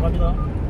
시작합니다.